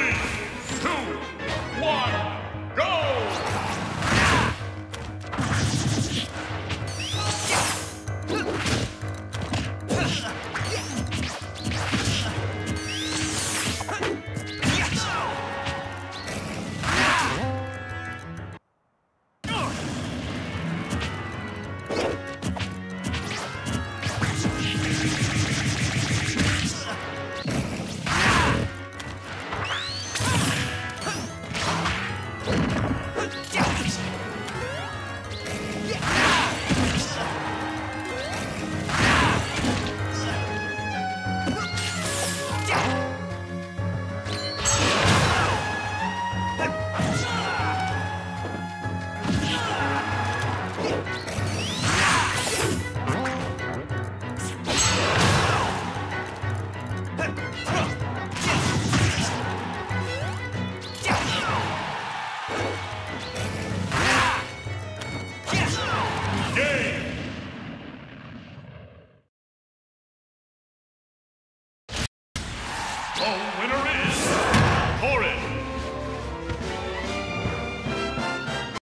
Three, two, one, go! Game! The winner